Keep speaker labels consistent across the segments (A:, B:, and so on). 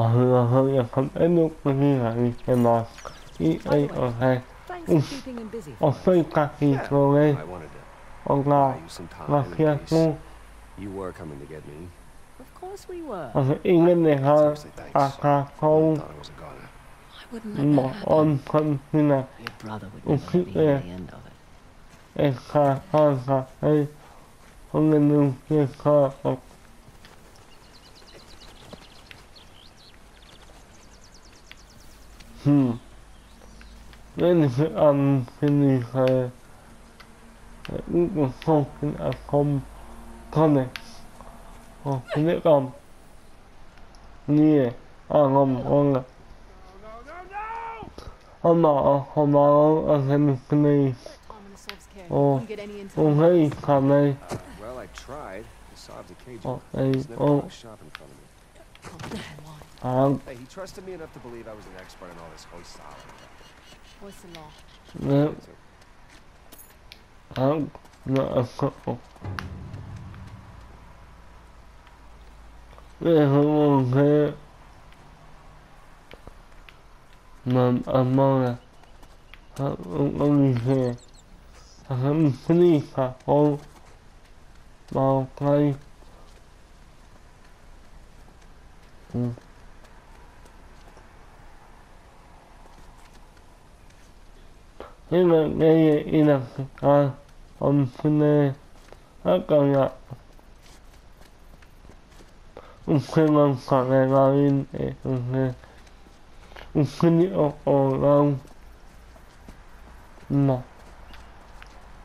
A: Ahı ahı yakın en yok mu yani kenar. İyi ay okay.
B: Thanks for keeping him busy. for us.
A: Afrika hidroge.
C: I wanted to
A: Ola.
C: buy you some time in
A: Mafia
C: case
A: mu.
C: you were coming to get me.
B: Of course we were.
A: Ahı ingen ne ha.
C: Seriously, thanks.
A: Aka
C: I
A: kong.
C: thought I wasn't gonna.
B: I wouldn't let
A: Mo
B: that happen.
A: on kon hina.
B: Your brother would
A: Okay,
B: never be
A: yeah.
B: at the end of it.
A: Eka aka hey. Hongen nu kia ka. ok. Hmm. Nên thì ăn cái gì hay. Cũng không cái à không. Con này. Ồ, cái này con. Nè. À ngon ngon à. Hôm nọ, hôm nọ ăn cái cái này.
B: Arminasov's care.
A: Oh.
B: Couldn't get any intel.
A: Ồ hay, khả này.
C: Well, I tried. The Asav's a cage.
A: Ồ, đây,
C: He's never
A: ồ.
C: bought a shop in front of me.
B: Damn why?
A: À,
C: Hey, he trusted me enough to believe I was an expert in all this Hoysala.
B: Voice the law.
A: nè. À, nè, có. Đây không thế. Mà ăn mong là. À, ông ông gì thế. À, hắn cái gì Lila gay ina a omfune akanga umfengang kangangawin e umfe umfuni o orang na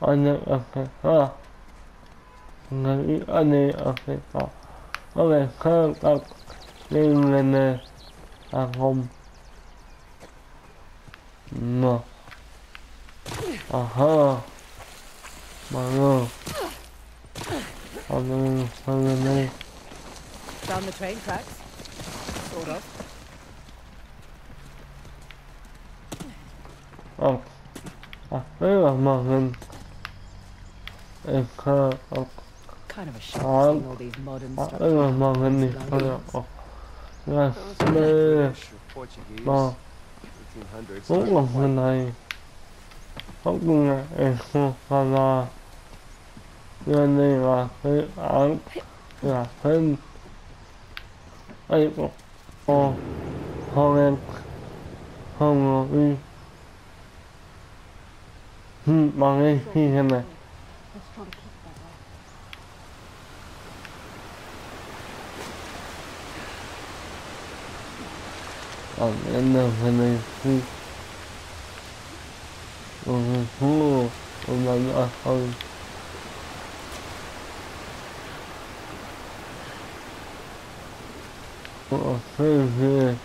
A: ane afe ha ngai ane afe ha ane khang ak lên lên à không mà Aha. Malo. Ano, ano na.
B: Found the train tracks? Sort of.
A: Oh. Ah, ayun ang mga Eka, oh,
B: Kind of a shock seeing all these modern
A: ah,
B: structures.
A: ayun ang mga ni
B: Like
A: Kaya,
B: this.
A: oh. Yes, me.
C: British or Portuguese.
A: Ma,
C: 1800s.
A: Cũng là người này. Không cũng là Eka, Kala. Nhân đây là cái án, là thêm. Ấy, oh, oh, không em, không ngờ đi. Hmm, bằng cái khi thế này.
B: Let's try to keep it that way.
A: Ở bên nào thế này khi Ồ, hú, ồ, mà nó không Ồ, thế thế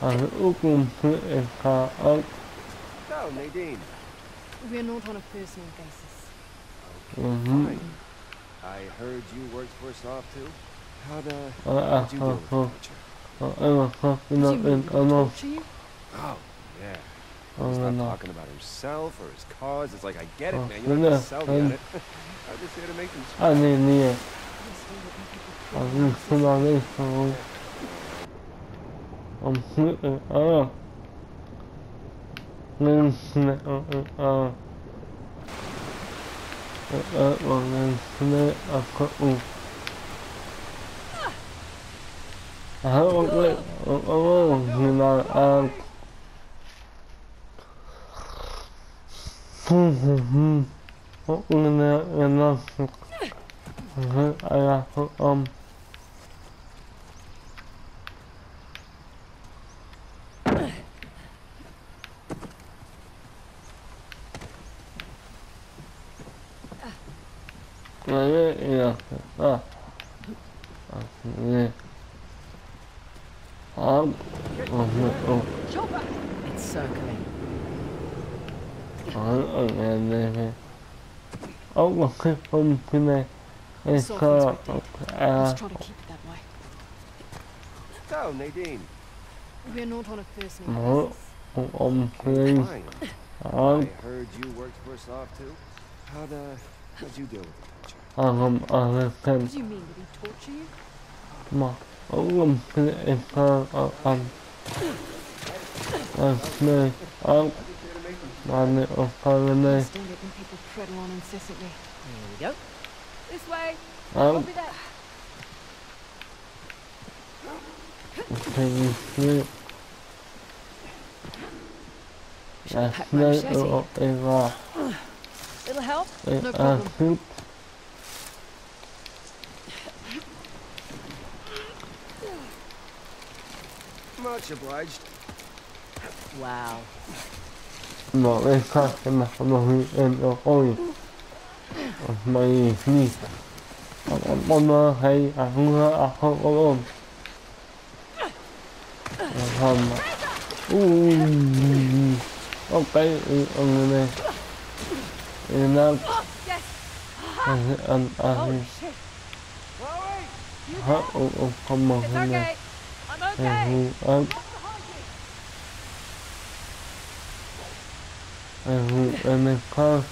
A: Ở Úc cũng thế cả ốc
C: Oh, Nadine.
B: We're not on a personal basis.
A: Ừ,
C: Fine. I heard you worked for Asav too. How'd, uh,
A: Ờ, à,
C: how'd you
A: ờ,
C: deal with the
A: ờ,
C: torture?
A: ờ, em mà không, cái
B: Do you mean
A: bên
B: did
A: ở
B: he
A: nó
B: torture you?
C: Oh, yeah.
A: Ờ,
C: He's not
A: nó
C: talking about himself or his cause. It's like, I get it,
A: Oh,
C: man. You don't have to sell me on
A: um,
C: it. I'm just here to make them
A: À, nè, nè
B: Yes, we were people
A: Ở
B: feel
A: bên
B: like
A: cái
B: this.
A: nào đây không Ông nước ở Nên, nè, ờ, ờ, ờ Ờ, ờ, ờ, nên, nè, ờ, có, ừ À, ông ơi, ờ, ờ, ờ, ông có cái phong cái này, cái cơ, à,
B: Let's try to keep it that way.
C: So, Nadine.
B: We're not on a personal
A: No.
B: basis.
A: ông, ông, cái,
C: Fine.
A: à,
C: I heard you worked for Asav too. How'd, uh, how'd you deal with the torture?
A: à, không, à, cái,
B: What do you mean? Did he torture you?
C: Magnet
A: of Pyrenees.
D: Here
B: we go. This way. Um,
A: Can you
B: Yes, no, what oh, oh,
A: they.
B: It'll help.
A: No problem.
C: Much obliged.
B: Wow
A: mà, ông cái em thơ ở ăn ăn nơi ăn mà này ở thơ bên đây
B: Stand it when people prattle on incessantly. And we, I mean, close.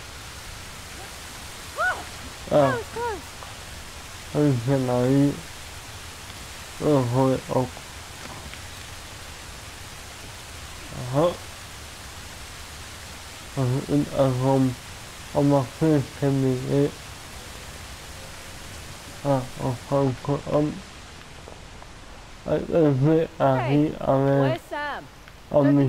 A: Oh.
B: I cannot
A: eat. Oh, holy
B: oak. Uh-huh. I was in a room. All my
A: can
B: be.
A: Ah, I'll come
B: put um.
A: I
B: admit
A: I
B: hate
A: I mean, I'm the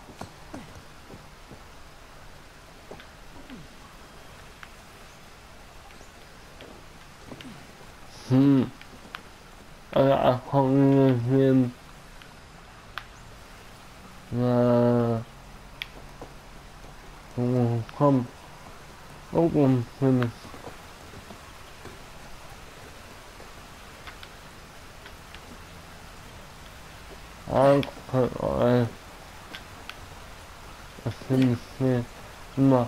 C: Much obliged.
B: Wow.
A: mở lên khác cái mặt nó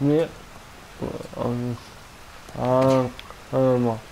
A: huy em ở ôi mày đi con con mơ hay à không hơ à không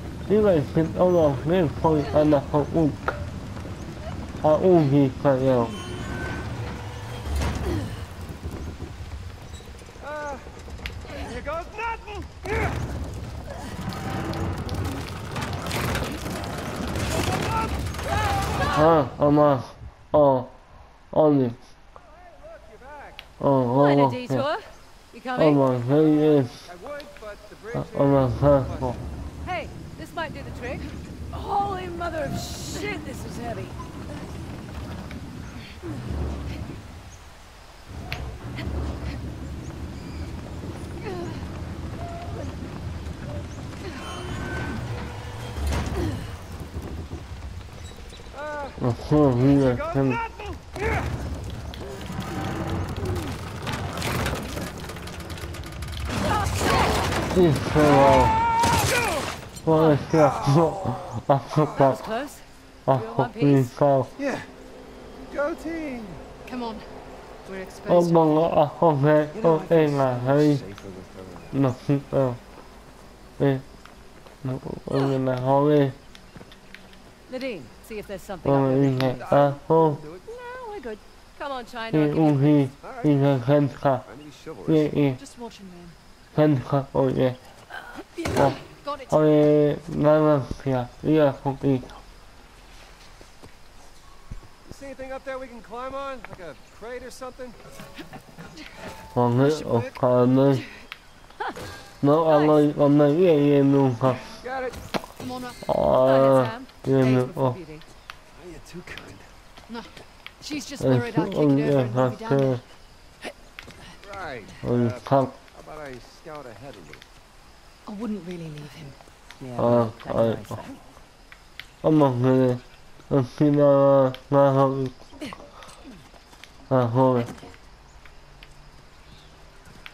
A: hả ông ông không mở
B: It's
A: hôm nay
B: okay. I'm okay.
A: ăn ăn ăn em em không à
B: Close, close.
A: anh sẽ nói ở hội ốc hả ở in ở hôm ông mặc thêm thêm mình ấy à ở không có ông ấy ở người à hi à nghe
B: Where's Sam?
A: ông mình chưa ông hơi anh đi
B: Forgot about
A: nó
B: that. He can sort it out.
A: anh anh ông này ông ông à ông ông à ông ông lên đây nên ông ông ok à hơn hơn là có một. À, không viên là không không không còn viên à phải gọi xin xin mà nghĩa ông à ờ mà à em mà mà thế này mình phải hỏi là mẹ còn đây hai lần họ hai lần đi à à ông này
B: Where are you? Hey, this might do the
A: ông
B: trick.
A: làm phước à ông này à xin
B: Holy mother of shit, this is heavy.
A: à à xin đây như vậy xin ông lòng nên thôi anh là không uống à uống gì phải nhiều
C: Ah, here goes nothing.
A: à ông mà ờ ông gì
C: Look, you're back.
A: ờ
B: Quite a
A: ờ
B: detour. You
A: ông
B: coming?
A: mà thấy
C: I would, but the bridge.
A: ông mà thấy
B: Hey, this might do the trick. Holy mother of shit, this is heavy.
C: Ah,
A: nó không như là
C: goes
A: xem
C: nothing. Yeah.
A: đi sơ vào ôi kìa à không
B: That
A: có
B: was close.
A: à không đi sao
C: Yeah. Go team.
B: Come on. We're
A: ông
B: exposed.
A: bằng à không nghe
C: You know,
A: tôi
C: I
A: em
C: think
A: là
C: it's
A: hay.
C: safer with her.
A: nó không tao ê nó ông là ho đi
B: Nadine, see if there's something
A: ông
B: up
A: là
B: there.
A: đi nghe à không
C: Do it.
B: No, we're good. Come on, China.
A: đi
B: I'll give you-
A: ung hi
C: All
A: đi
C: right.
A: nghe khen khả
C: Trying to be chivalrous.
A: đi đi
B: Just watching, man.
A: khen khả ôi ê
B: Yeah, got it.
A: ôi năng năng kìa đi là không đi
C: You see anything up there we can climb on? Like a crate or something?
A: còn nữa ở khả nơi nó ăn ơi hôm nay ghê em luôn hả
C: Got it.
B: Come on up.
A: ờ yeah,
B: no.
C: Oh. you too kind.
B: No, she's just worried I'll
A: kick
B: her
A: yeah,
B: and uh,
C: Right. Uh, how about I scout ahead a little?
B: I wouldn't really leave him.
E: Yeah,
A: uh, I.
C: I'm not
B: really. I'm not my
A: home. My home.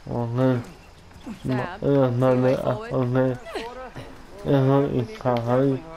A: Oh, man.
B: Sam,
A: no, no, no, no, no, no,
C: no,
A: no, no, no,
C: no,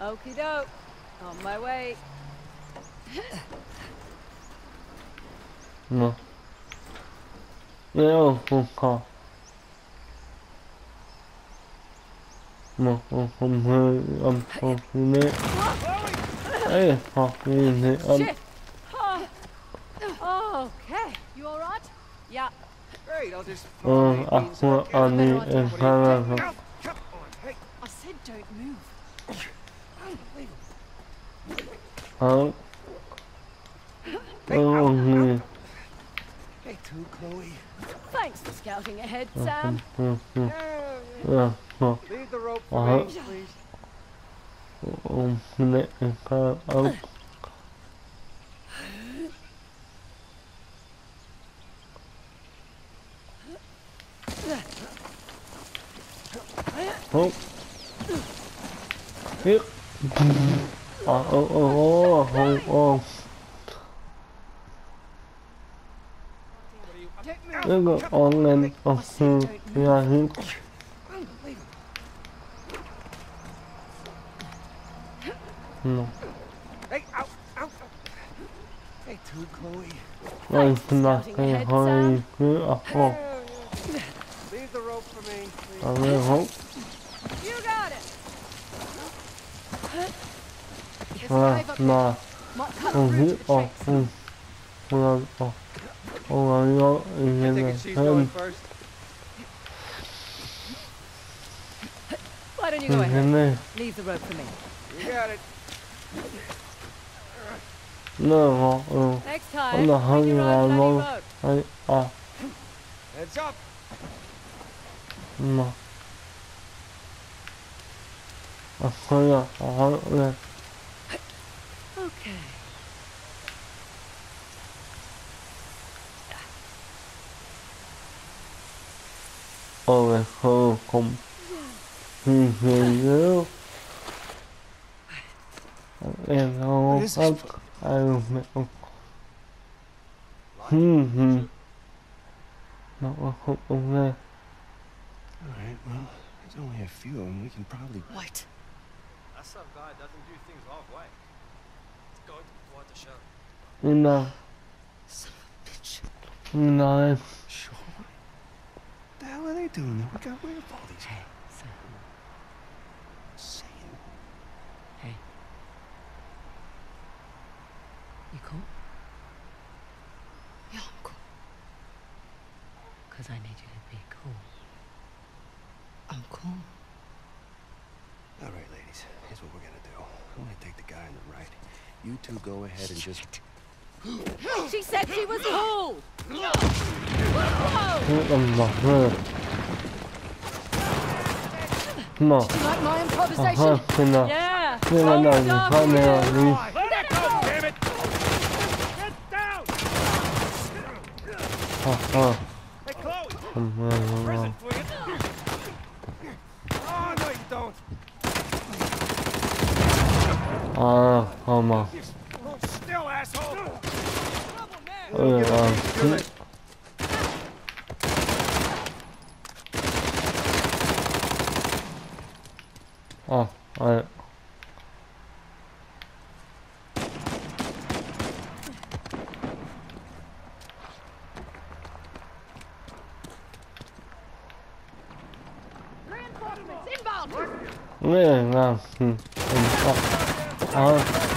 B: Okie doke. On my way.
A: no. No, oh, oh. No, oh, I'm I'm I'm Hey, oh,
B: I'm Oh, okay. You all right? Yeah.
C: Great. I'll just. Um, I, I need.
B: I said don't move.
A: Um. Oh.
C: Hey, too, Chloe.
B: Thanks for scouting ahead, Sam.
C: Leave the rope for me, please.
A: Um. Oh. Oh oh, oh, oh, oh, oh, oh. They go on and. Yeah, hitch. No.
C: Hey, ow, ow. Hey, too, Chloe.
A: No, it's not. Hey, hurry. Uh, oh.
C: Leave the rope for me.
A: I will hope. Voilà,
B: on on vit, oh,
A: on, on
B: a,
C: oh,
A: on a eu
C: une même,
B: Why don't you go ahead? Leave the rope for me.
C: You got it.
A: No, oh,
B: Next time,
A: on
B: the
A: hungry one, I, ah.
C: Heads up.
A: Uh, no.
B: Okay.
A: Oh, Over her come you and all up I will make Hmm hmm not a hope over
C: there. Alright, well, there's only a few of them. We can probably...
B: What?
F: That sub guy doesn't do things halfway. It's going to be quite a show.
A: No.
B: Son of a bitch.
A: No.
C: Sure. What the hell are they doing there? We got rid of all these.
E: Hey, Sam.
C: Sam.
E: Hey. You cool?
B: Yeah, I'm cool.
E: Because I need you to be cool.
B: I'm cool.
C: You two go ahead and just...
B: She said she was cool.
A: Allah No.
B: Did you like my improvisation?
A: Uh -huh, no.
B: Yeah.
F: No, no, no, no,
A: no, no, no, no.
F: Hey, Chloe!
C: Oh
A: uh,
C: homo. Still, asshole.
A: Uh, uh, Oh, alright.
B: Reinforcements!
A: Yeah, no. Hmm. あ。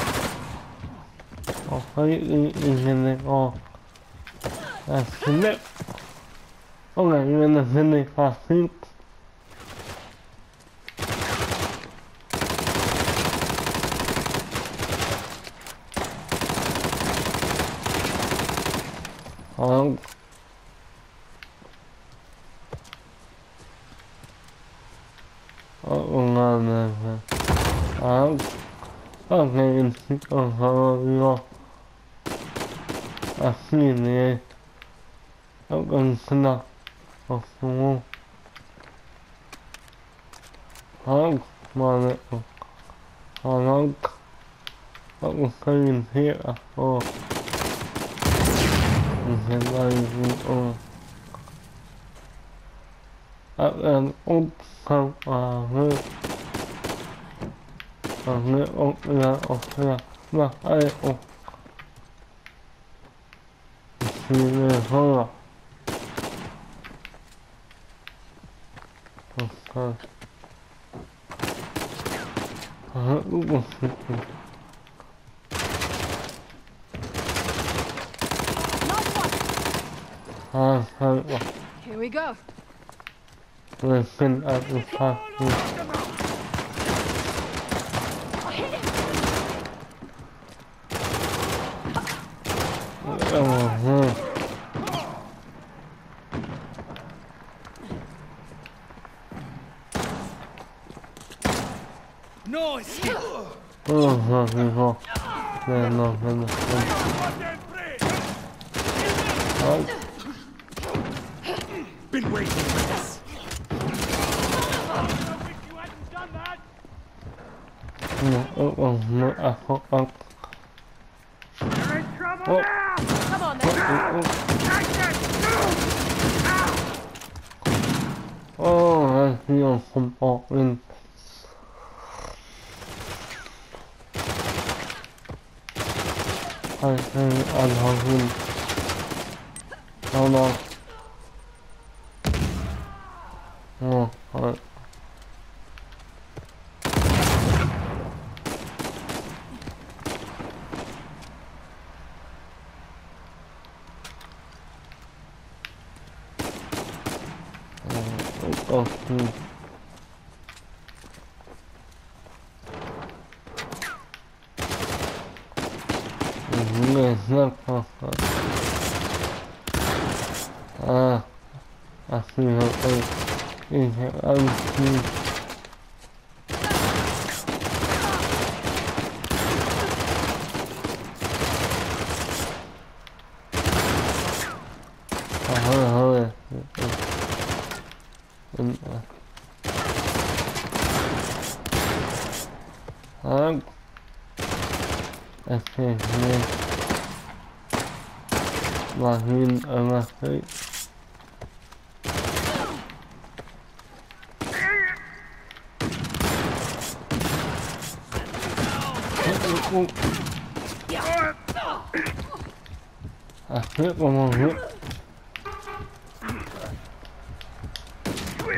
A: あはいうんうん変ねああ変ねおが変ね変ねあ変ね oh, oh, oh, asine, oh, ang sana, oh, oh, oh, mana, oh, oh, oh, ngayon, here, oh, ngayon, oh, ah, and, oh, không, ngayon, oh, yeah, oh, yeah, mà, ai, oh, Sine, hola. Oh, God. Ah, uh, ah, ah,
B: Here we go.
A: listen, I will pass you. Oh, oh.
C: No escape!
A: Oh, no, no, no, no, no, no. Oh,
C: Been waiting for this.
A: no, oh, oh, no, ah, oh, oh, oh,
B: Come on then.
A: oh, oh, oh. oh, I feel some in. I think I'm hungry. Oh no.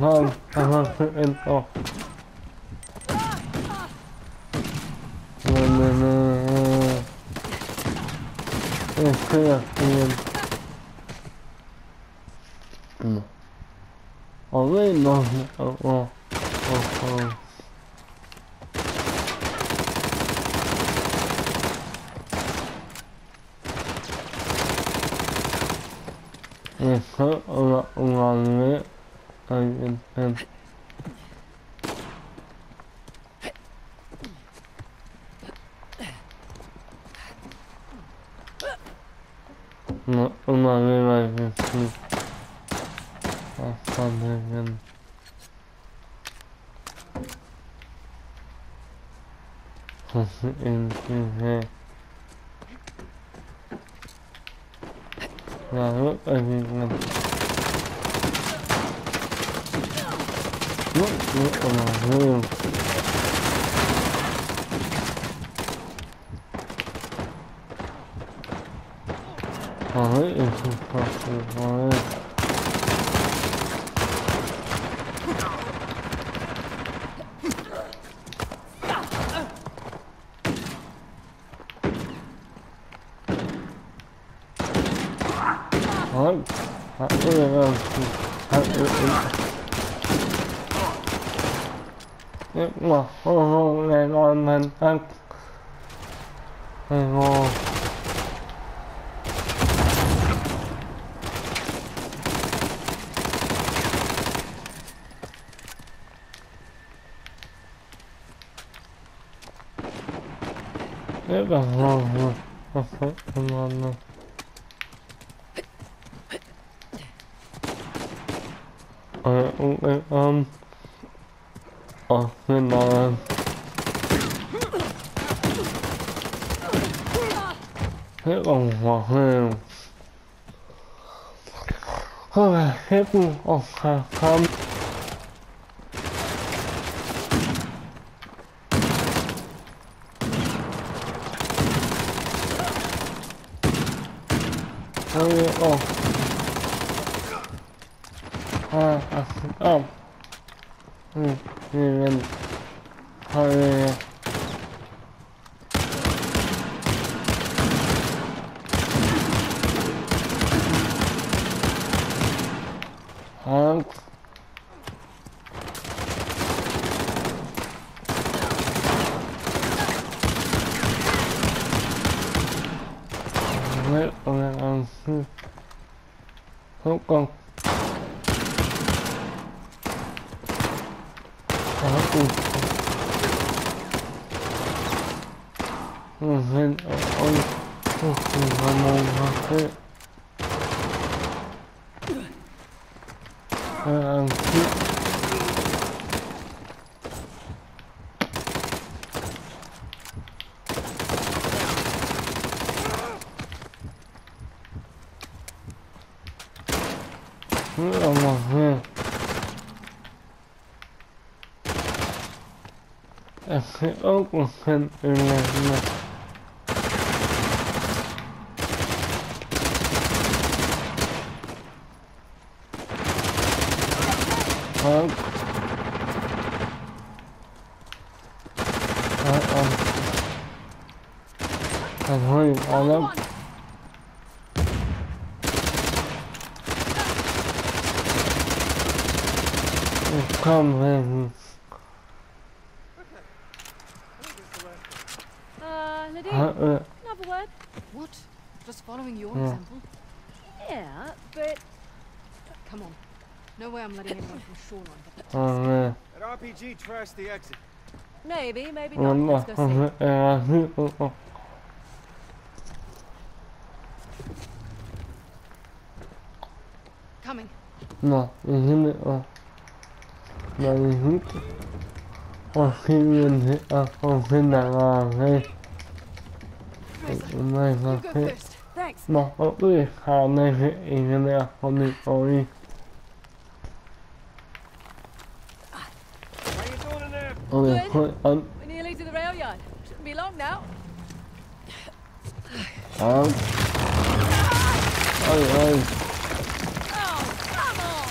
A: han, han, en, oh. No, no, no. Espera, bien. No. A ver, no, no, no, no. Eso, una, una vez, alguien, en. No, una vez, alguien, sí. Bastante bien. En fin, Claro, alguien, No, no, no, no. A ver, hết còn khá khám Hơi còn À, à, à Ừ, mình Hơi Không con
D: 嗯，原来如此。Get that.
A: Ờ, nghe
F: That RPG trashed the exit.
B: maybe, maybe not.
A: Mm,
B: Let's go see.
A: Không biết em ăn Ừ, ừ.
D: Coming.
A: Mà Ini nữa Mà ini Ờ, khi nguyên thế À, không khi nào à Nghe Này mà
D: You go
A: khi
D: first.
B: Thanks.
A: Mà ở đây Hà này thì Ý này à Không đi Không đi
F: How you doing in there?
A: Ấn
B: We're nearly to the rail yard. Shouldn't be long now.
A: Ôi
B: Oh, come on!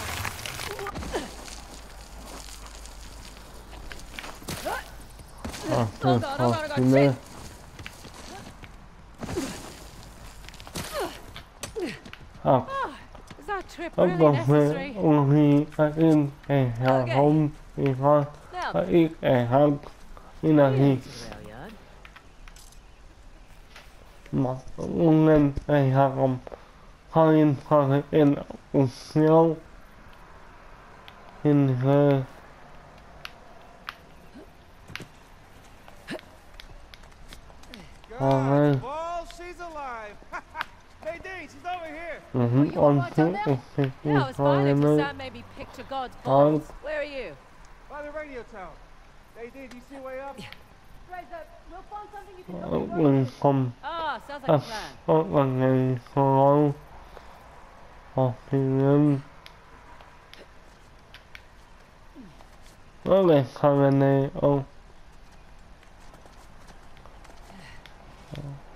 A: À,
B: Hold on, hold on, I got
A: Thì nè
B: shit.
A: học
B: Is that trip really necessary?
A: ung hi các in kẻ hàng không thì thôi
B: Now,
A: các ít kẻ hàng như là gì
E: The rail yard.
A: mà ung lên kẻ hàng không thôi in thôi in ung in hơ Alright.
F: Well, she's alive. hey, Dean, she's over here.
A: ừ con thứ ung hi
B: yeah, I was fine if Sam maybe a god's balls. Where are you?
F: By the radio tower. Hey, Dean, do you see a way up?
B: Frazer, we'll find something you can
A: ung không
B: Ah, sounds like
A: à
B: a plan.
A: có bằng ngày không học thì nên có ngày không bên này ông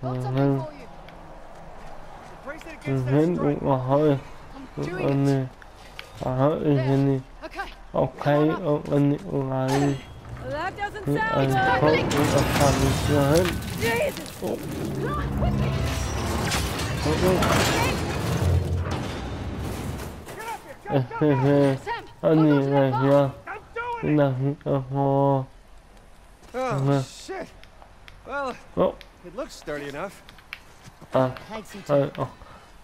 D: Got something
A: ừ
D: for you.
F: The bracelet
A: ừ
F: against that
A: hết
F: strike.
A: cũng là hơi
D: I'm doing
A: anh
D: it.
A: này à hết đi hình đi
D: Okay.
A: ok ông anh đi ông là đi
B: Well, that doesn't
A: thì anh
B: sound
A: không
B: good.
A: cũng là phạm đi chưa hết
B: Jesus!
A: cũng cũng ê ê ê
D: Sam,
A: anh
D: hold on
A: đi
D: to
A: này
D: that
A: nha
D: bar.
F: I'm doing
A: cái nào thì ờ hồ
F: Oh, shit. Well,
A: Oh.
F: it looks sturdy enough.
A: à
E: Thanks, you
A: ờ ờ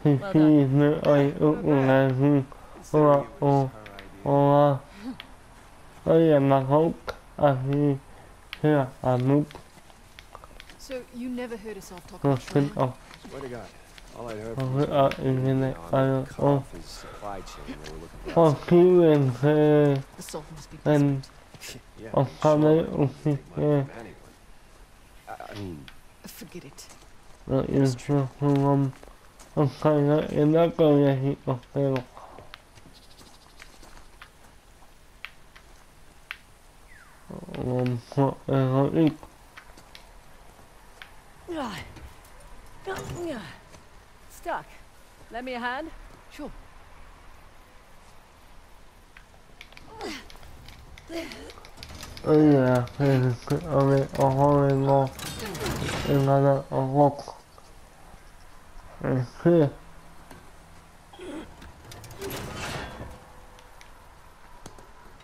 A: thì khi nữa ai cũng là hư
F: Considering it
A: oh.
F: was her idea.
A: ồ bây giờ mà không à thì thế là à nút
D: So you never heard us off talk
A: nó
D: about
A: xin
D: Shrine?
A: ờ
C: Swear to God, all I'd heard
A: ờ
C: from
A: với
C: was
A: ờ
C: the
A: in cái này
C: army
A: ờ
C: cut
A: ờ
C: off his supply chain. They were looking for
A: ờ
C: outside.
A: khi quyền thế
D: The salt must be
A: And-
C: Yeah,
A: ờ
C: I'm
A: sau
C: sure
A: đấy
C: they
A: ông
C: wouldn't
A: thì
C: take money
A: cái
C: from anyone. I- I mean,
D: Forget it.
A: rồi yên
B: Stuck. Lend me a hand?
D: Sure.
A: cái cái ông ấy ông ấy ngon em nói là ông ngọc ừ kia à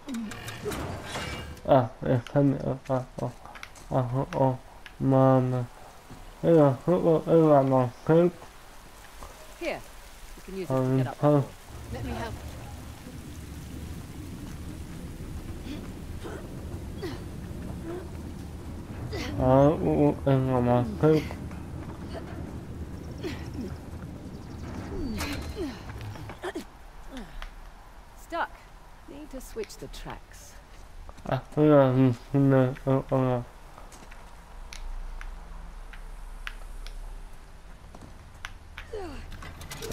A: để thân nữa à à à à mà đây là đây là nó cái
B: Here. You can use it to
A: um
B: get up.
D: Let me help.
A: ở em là mà cái
B: Stuck. Need to switch the tracks.
A: À đây là này ông là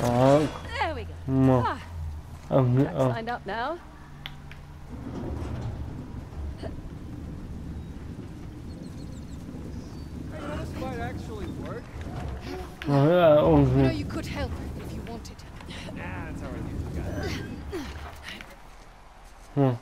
A: đó
B: There we go.
A: mà
B: Ah,
A: ông
B: tracks
A: ông
B: lined up now.
F: hey, you know, this might actually work.
A: nói là ông
D: You know
A: thì
D: you could help if you wanted.
F: Nah, it's all right. You got it.
A: mà đây là cái ông mà ấy ở ở
F: We
A: thì
F: need to get
A: ờ
F: that car to the other side of the tracks.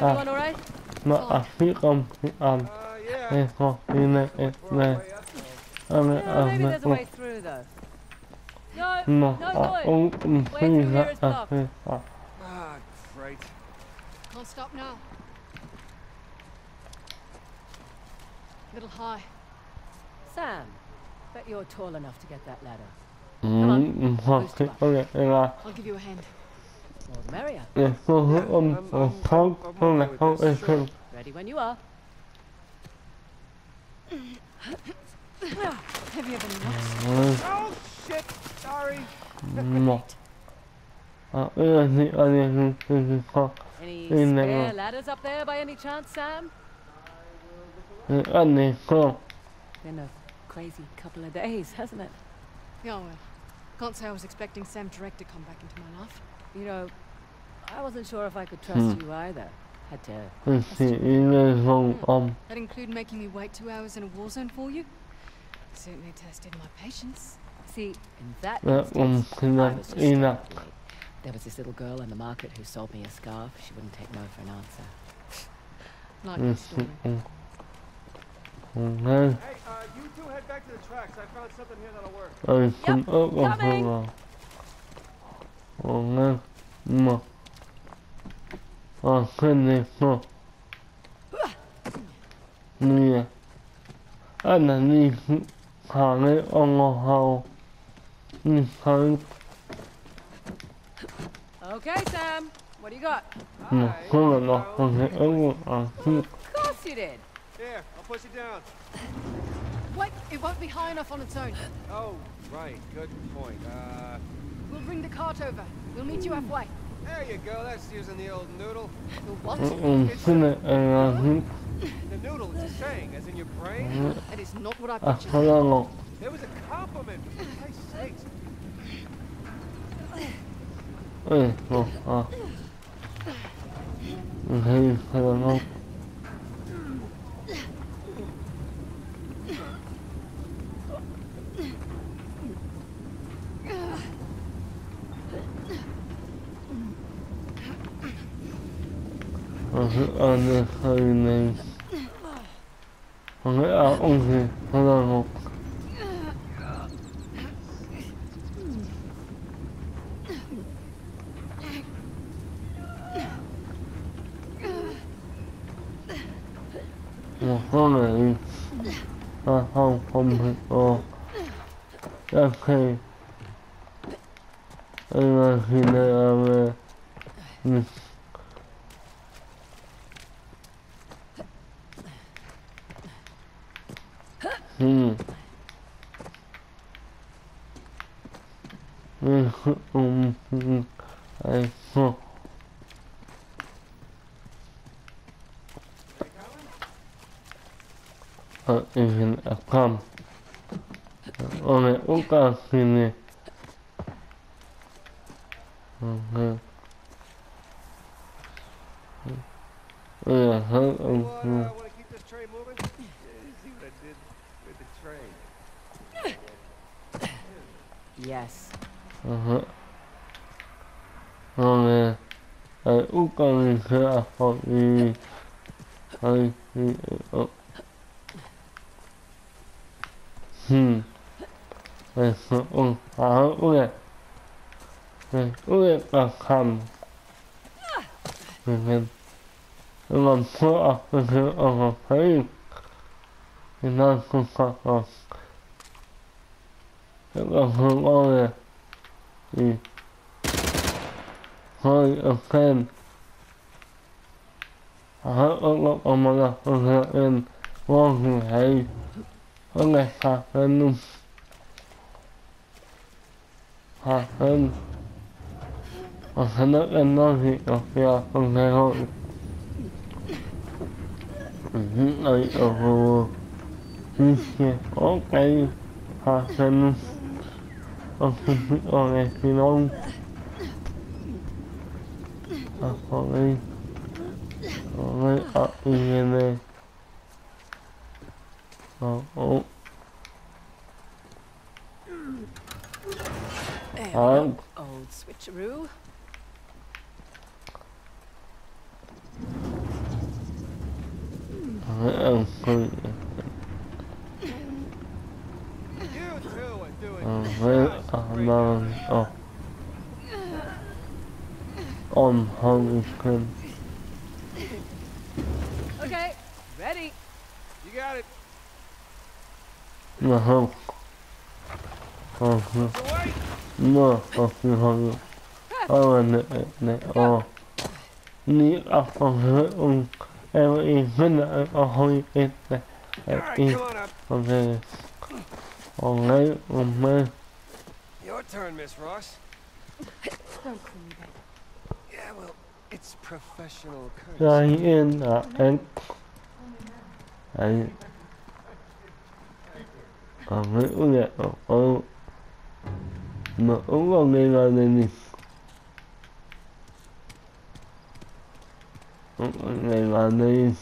A: rồi ông làm thế ông nhiều nhiều quá hay là ông thì rồi
B: See
A: đây
B: that coming? Everyone all right?
A: mà à phía ông thì ông
F: yeah.
A: đây rồi thì này
F: We're
A: này
F: on our way up, though.
A: ông này
B: Yeah,
A: ông
B: maybe
A: này
B: there's a way through though. No,
A: mà
B: no
A: à
B: going.
A: ông cũng
B: Way
A: phi
B: through
A: ra
B: here is
A: à
B: blocked.
A: phi à
F: Ah, great.
D: Can't stop now. Little high.
B: Sam, bet you're tall enough to get that ladder.
A: ừ ừ hoặc thì ông này là
D: I'll give you a hand.
B: More the merrier.
A: để cô hứa ông ông không không này không ấy không
B: Ready when you are.
D: Have you ever noticed?
F: Oh, shit. Sorry.
A: mà à bây giờ thì ở đây thì thì không
B: Any
A: In there.
B: spare ladders up there by any chance, Sam?
A: thì anh này không
B: Been a crazy couple of days, hasn't it?
D: Yeah, well. Can't say I was expecting Sam Drake to come back into my life.
B: You know, I wasn't sure if I could trust mm. you either. Had to.
A: Let's see. Hmm.
D: That include making me wait two hours in a war zone for you. Certainly tested my patience.
B: See, in that instance,
A: um,
B: I was just There was this little girl in the market who sold me a scarf. She wouldn't take no for an answer.
D: Like
A: mm
D: -hmm. story.
A: Mm.
F: Hey, uh, you two head back to the tracks. I found something here that'll work.
A: Yep. Coming. Oh, no. Oh, goodness, no. Nia. Anna, ni, hangi, ongo, hao. Ni, hangi.
B: Okay, Sam. What do you got?
A: No, hold on, no, hangi, ongo, hao.
B: Of course you did.
F: Here, I'll push it down.
D: Wait, it won't be high enough on its own.
F: Oh, right, good point. Uh...
D: We'll bring the cart over. We'll meet you halfway.
F: There you go, that's using the old noodle.
D: The what?
F: the noodle is a saying, as in your brain.
D: That is not what I pictured.
A: Uh,
F: there was a compliment, for Christ's sakes.
A: Hey, oh, ah. Hey, I. hơi này Hãy ảo ông thì nó là một một con này à, không không thì ồ ra khi anh là khi này là về không mình em làm sao mình hiểu ở thấy. Mình đang không sao rồi rất là hương ô nè. Thì hơi ở khen hết ước lúc ông mà là ông là em vô hình hay hôm nay hạ lên luôn. Hạ lên. Ở hà nước em nói thì ở kia còn ngày hội ừ ấy ở hồ ừ kia có cái hà hơn luôn ở ở này thì nó à ở đây ở đây ở bên này ở ở
B: There we
A: Ờ.
B: go. Old switcheroo.
A: Ở ở đây
F: You two are doing
A: ở đây ở đây ở on home can
B: Okay, ready.
F: You got it.
A: không ờ
F: So wait.
A: mà ở phía home ở này này ờ ní ở phòng hơi ông em ấy vẫn là ở hơi em này
F: All right, come on up.
A: ok còn lấy ông mê
F: Your turn, Miss Ross.
D: Don't call me back.
F: Yeah, well, it's professional courtesy.
A: Rồi yên là em Đấy Ở mấy ưu nhẹ ở ở mà uống Ngày mà đi.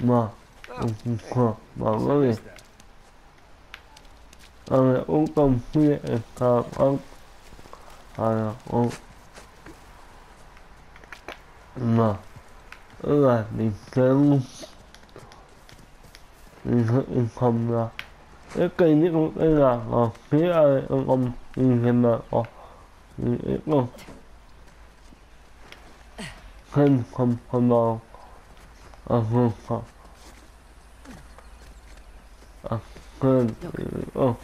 A: Mà. Mà Mà có gì? Ăn là uống cơm khuya là ăn. Thờ là uống. Mà. Ước là mình sớm Mình hơi yên tâm là cái cây nhất cũng là cái là cái ông ông hình là ờ cái ông không bao à hơn không à hơn ờ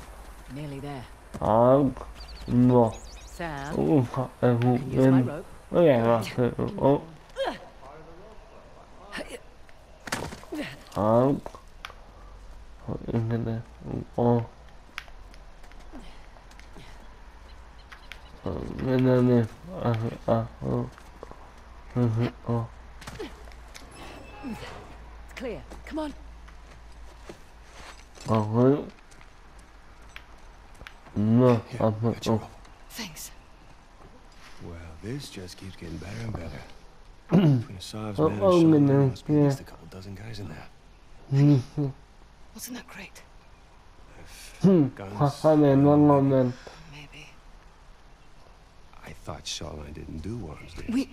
E: Nearly there.
A: à mà
E: Sam,
A: cũng không em
E: can
A: không
E: use my
A: em
E: rope.
A: có vẻ là ờ à em cái này ờ ờ cái này này à à ờ ờ ờ
E: It's clear. Come on.
A: ờ hơi mà
C: Here,
A: à mà
C: got your
A: ờ
C: rope.
D: Thanks.
C: Well, this just keeps getting better and better. Between Asav's
A: Oh,
C: men and
A: oh,
C: Sean,
A: no,
C: there
A: no,
C: must be at
A: yeah.
C: least a couple dozen guys in there. Mm-hmm.
D: Wasn't that great?
A: Hmm,
C: Guns,
A: hai này ngon ngon
C: maybe.
A: nên
D: Maybe.
C: I thought Shoreline didn't do arms, did
D: We.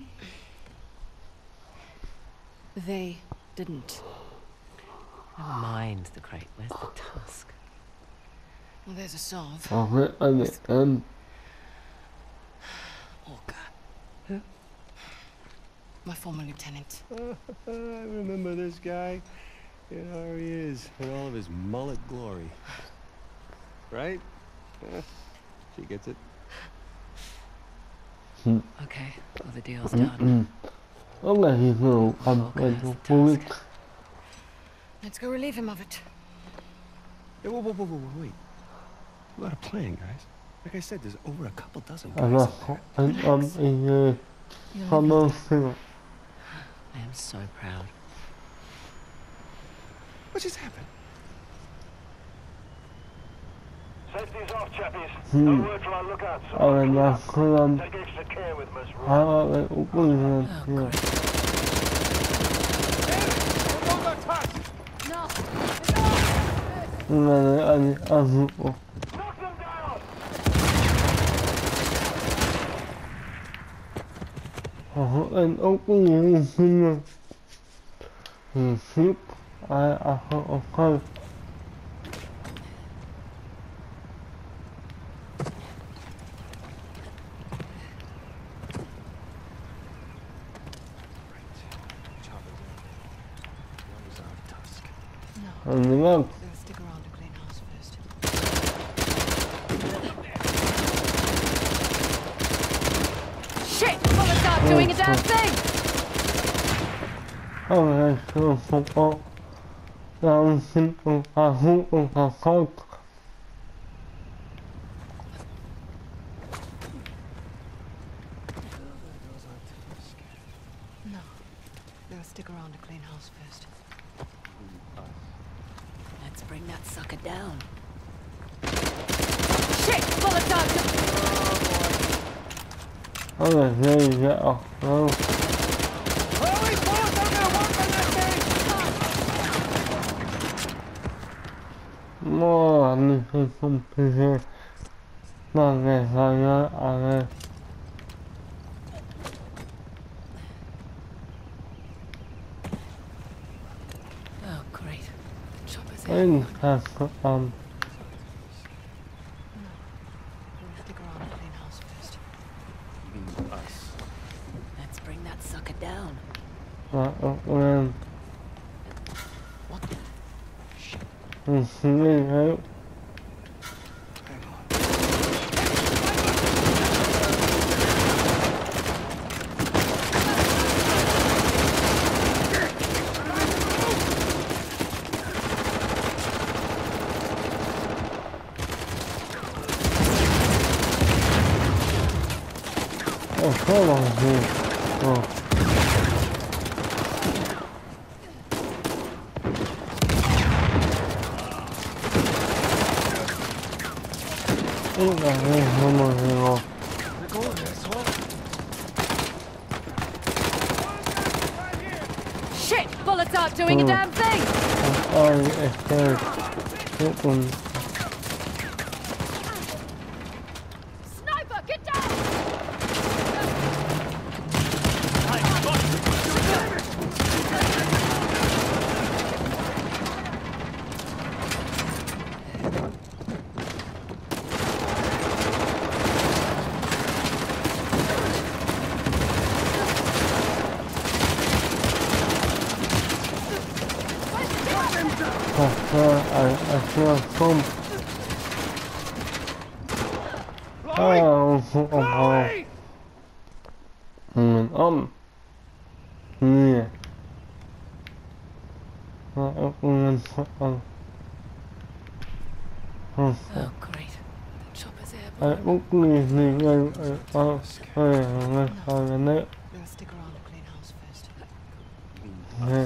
D: They didn't.
E: Never mind the crate. Where's the tusk?
D: Well, there's Asav.
A: Oh, hơi anh này em
D: Orca. Who? My former lieutenant.
C: I remember this guy. Here he is, in all of his mullet glory. Right? She gets it.
E: Okay, well the deal's done.
A: Ừ. Lúc này thì ngủ cầm
E: Orca
A: bên
E: has
A: trong
E: the
A: vui
E: tusk.
D: Let's go relieve him of it.
C: Hey, whoa, whoa, whoa, whoa, whoa, wait. We got a plan, guys. Like I said, there's over a couple dozen
A: à
C: guys
A: là
C: up there.
A: anh âm y
D: You'll
A: không
D: never
A: ơn
D: know.
A: xin lỗi.
E: I am so proud.
C: What just happened?
A: Hmm.
G: No word from our lookouts. so
A: ờ là
G: up.
A: không âm
G: Take extra care with Miss
A: hai
G: Roy.
A: ba cái út bưng lên
E: Oh,
A: nhiều
E: great.
B: No!
A: nhưng mà đấy anh anh ồ
G: Knock them down!
A: ờ anh út bưng lên xin lỗi thì ship ai à không không
C: Chopper's in there. What is our tusk?
D: No.
A: anh đúng không
D: They'll stick around to clean house first.
B: Shit! Bullets aren't doing a damn thing!
A: không phải không không có làm xin không à không không không không
D: No. They'll stick around to clean house first.
E: Let's bring that sucker down.
B: Shit! Bullets aren't do-
A: không phải gây dạo không mua anh không không không mà ngày hai nhá à ngày
E: Oh, great. Chopper's
A: anh
E: in.
A: thật có âm
D: They'll stick around to clean house first.
C: You mean us?
E: Let's bring that sucker down.
A: ông em
C: What the?
A: ừ xin đi hết
C: Hang on.
A: ờ không bằng gì ờ Think I think someone will
D: Shit! Bullets aren't doing a
A: Hmm.
D: damn thing!
A: already escaped. This one
D: Sniper, get down!
A: oh, uh, I, I feel some. Oh, oh, oh. Mm, um. Yeah. Uh, uh, mm, uh, uh. Uh,
B: Oh, great. The chopper's airborne.
A: bốc lì lì ngay ở ở ngay ở ngay đấy
E: We'll stick around and clean house first.
A: nè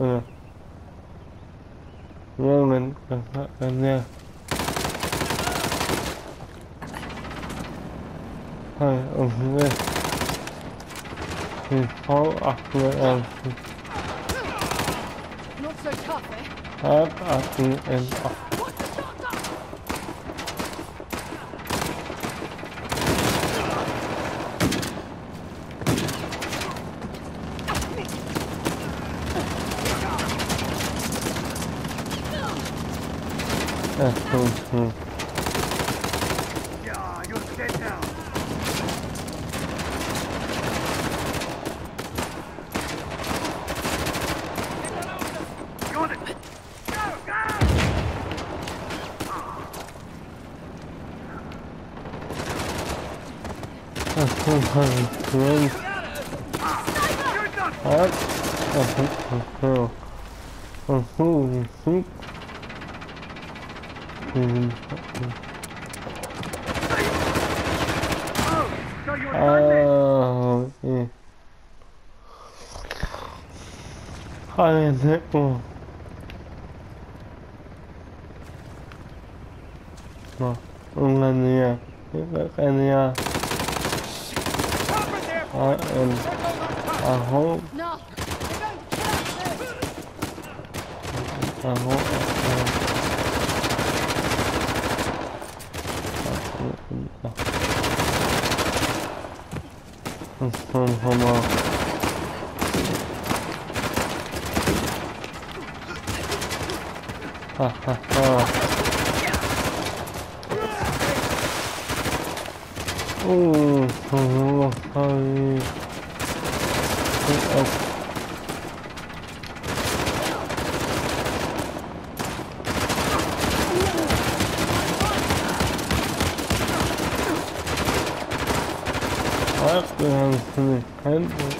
A: Ờ, bên ọc Ờ, hết ừ. Nghe mình cẩn thận nha Hai, ừ, nghe Thì khó ạc với em
D: Not so tough?
A: Hát ạc với em ạc
G: Yeah, you're dead now. Got it. Go, go!
A: Ờ, ừ, ừ, ừ. Hát Ờ, ừ, ừ, ừ. Mm -hmm. Oh, yeah. Hi, Nick. Oh.
D: No,
A: I'm landing here. Get back in here. I
G: am. I hope. I hope. 吗？嗯哼哼
E: 吗？啊啊
A: 啊！嗯哼哼，哎、嗯嗯嗯 And...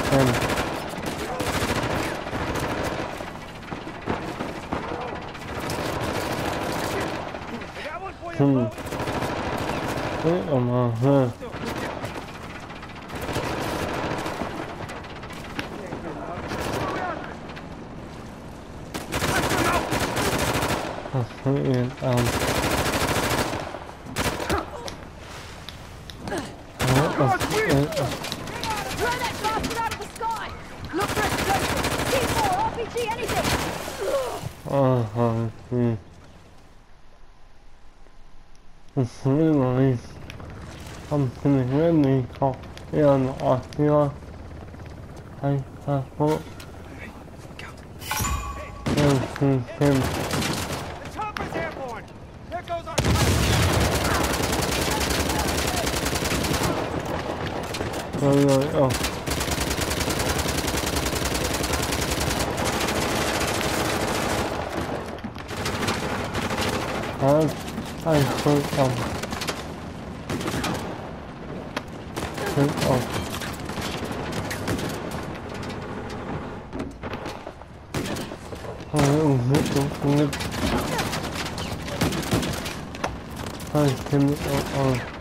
A: him. Punch him. Oh, oh.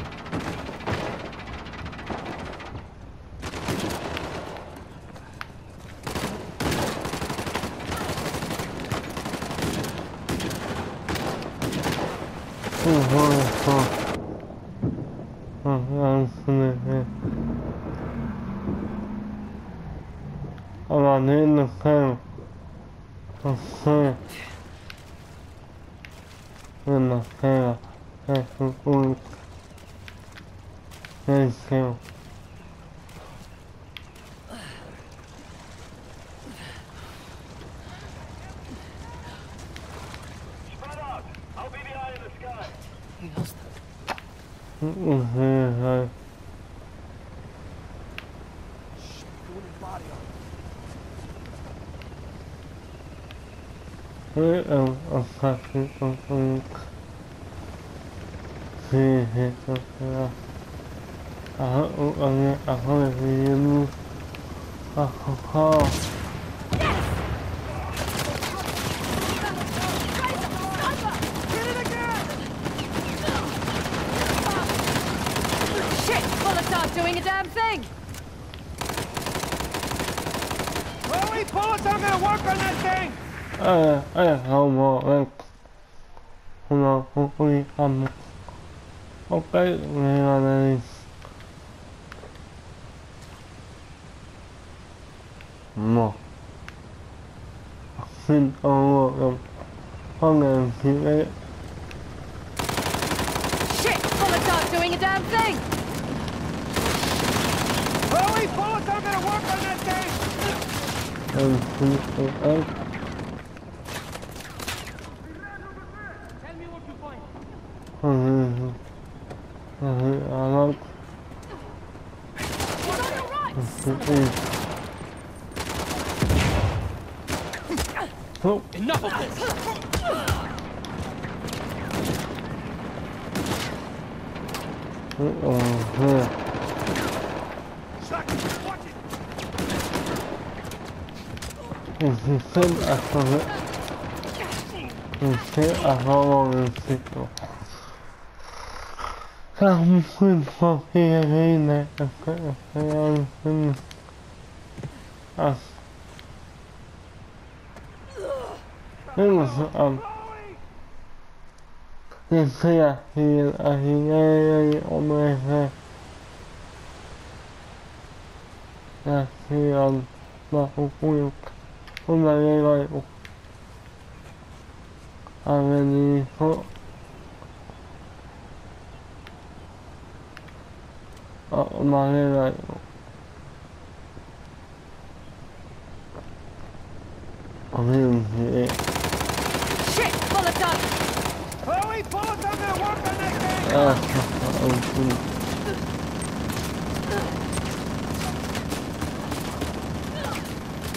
G: Chloe, bullets are gonna work on that thing!
A: Oh, oh,
B: oh, oh. ser a saber el ser
A: arrobo del sitio.
F: Some people here
A: in the affairs
G: in us. It
A: was um the fear here as
G: he lay on
A: my head. That
G: he um not
A: a wheel. ほんなら今にもあめにほあ、まれないよ。あめんへ。あ、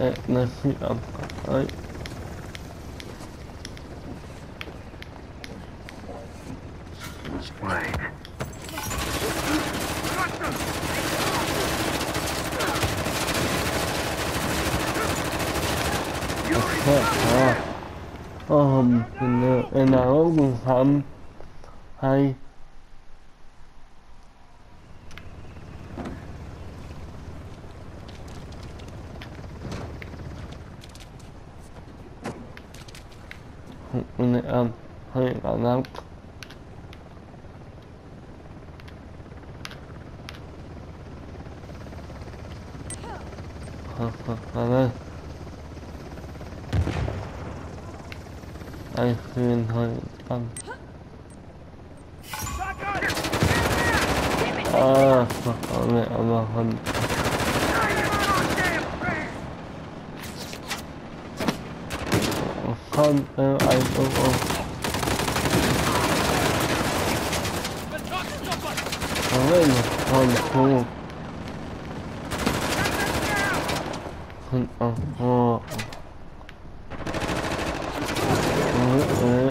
A: uh, hey. Hey, let's see, um, hey. Ờ, ờm, em nào cũng hầm hay Ini am hay anak Anak Ai khuyên hơi tăng À, mẹ mà hơn Không, em ai không không Không lên không không Không, ờ, ờ Ừ, ừ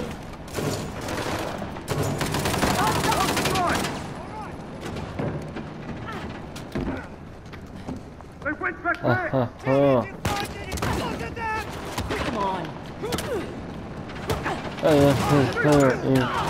A: À, à, à
E: Come on.
A: Ê, ê, ê, ê.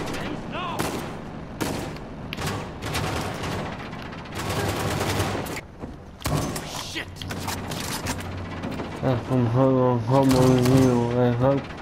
A: hả? Ê, ê, hô, hô, hô. Ờ, ý, ờ, ý, rồi. Ờ, ê, ê, ê. Ê, ờ, khí. À, không không không bao nhiêu ngày hết
G: I'll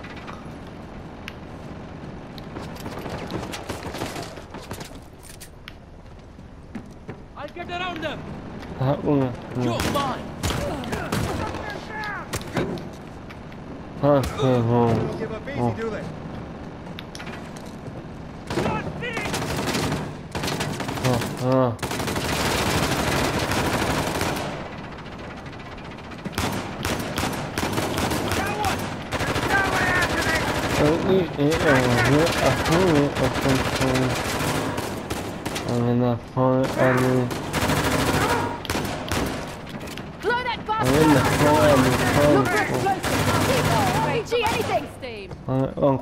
A: Und
C: oh,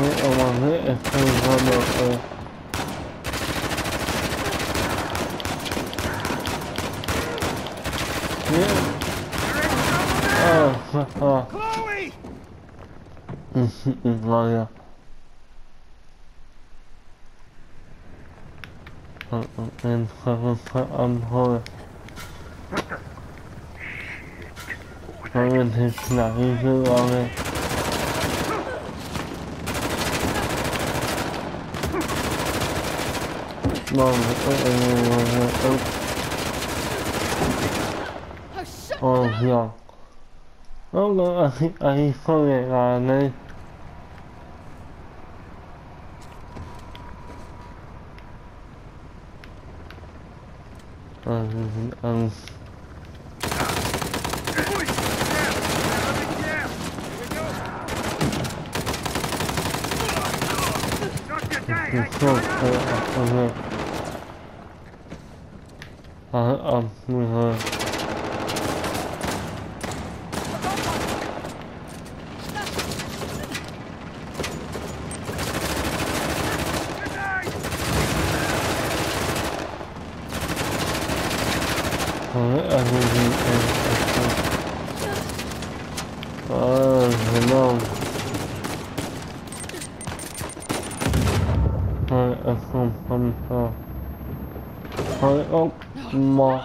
C: oh,
A: oh
C: Mann, ne?
A: Ich kann nicht mal mehr, äh Ah. ah. War ja. Einfach am Holz. Ờ, em không phải âm thôi. Rồi mình thì là đi cứ
B: shut
A: ờ, hiểu. Nó có ai, Oh my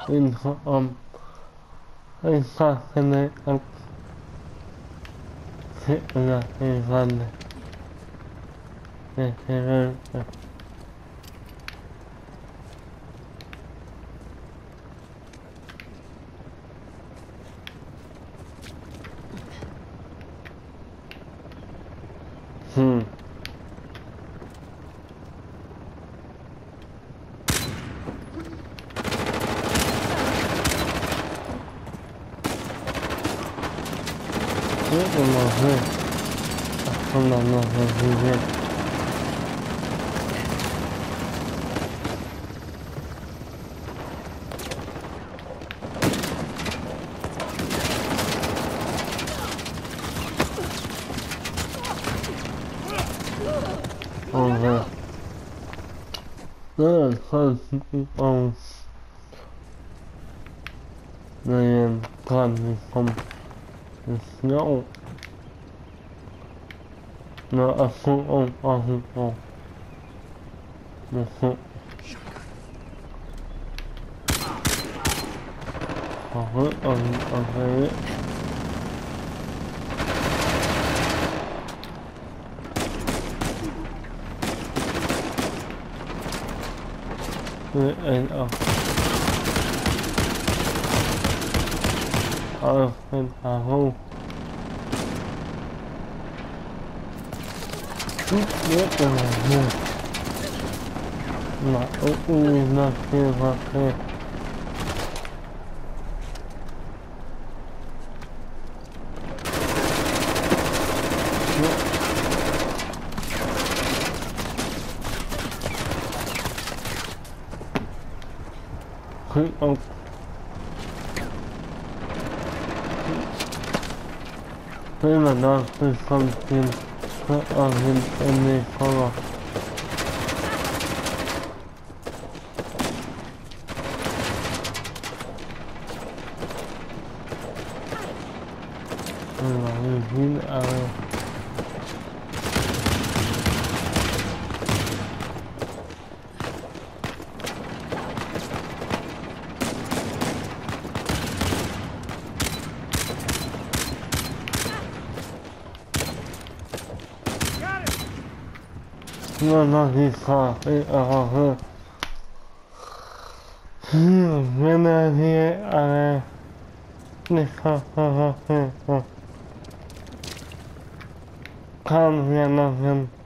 A: um it's not in I'm sitting up in it Hmm. 嗯，那也看，嗯。Non. Non, ah, ah, ah, ah. Ah, ah, ah, ah. Uh. Còn thì không nhậu nó ở không ông ở không ông nó không ở Thế mà nó tôi không tin Nó ở hình em này không à Tôi là người hin à No, no, he's far. He, uh, uh, Hmm, when I hear, I, Nick, ha, ha, ha, ha, ha. Come here, nothing. Okay,